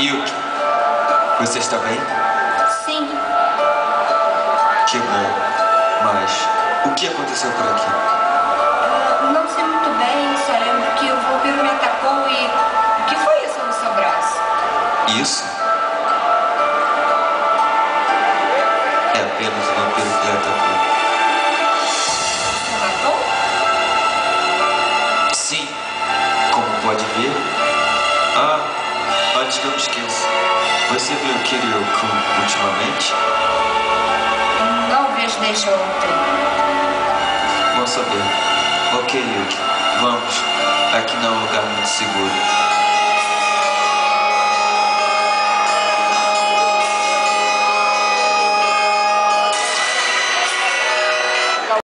Yuki, você está bem? Sim. Que bom. Mas o que aconteceu por aqui? Ah, não sei muito bem, só lembro que o vampiro me atacou e. O que foi isso no seu braço? Isso? É apenas o vampiro que atacou. Você matou? Sim, como pode ver. Antes que eu me esqueça. Você viu Kiryu-kun ultimamente? Não vejo desde ontem. Bom saber. Ok, Yuki. Vamos. Aqui não é um lugar muito seguro.